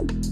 you